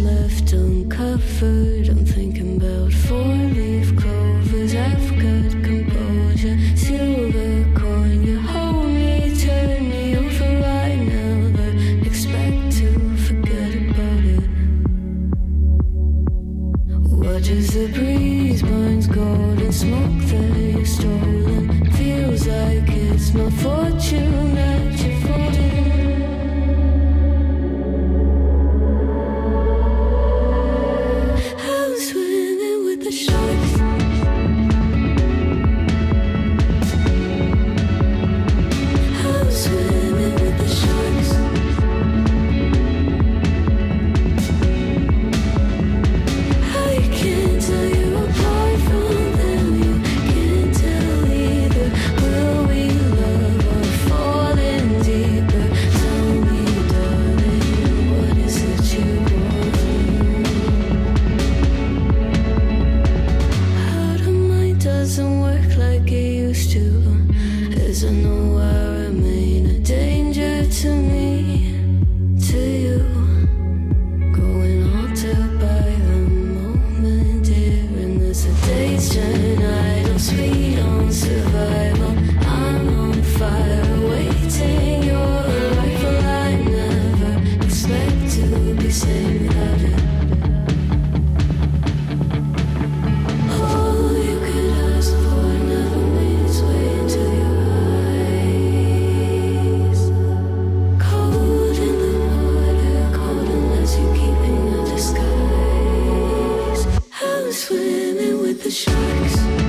left uncovered. I'm thinking about four leaf clovers. I've got composure, silver coin. You hold me, turn me over I never expect to forget about it. Watch as the breeze burns golden smoke that you've stolen. Feels like it's my fortune. doesn't work like it used to. As I know, I remain a danger to me, to you. Going altered by the moment here, and there's a day's turn. idle, sweet on survival. I'm on fire, waiting your arrival. I never expect to be saved. the sharks.